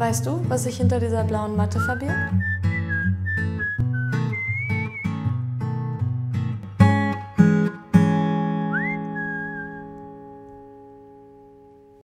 Weißt du, was sich hinter dieser blauen Matte verbirgt?